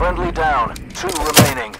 Friendly down. Two remaining.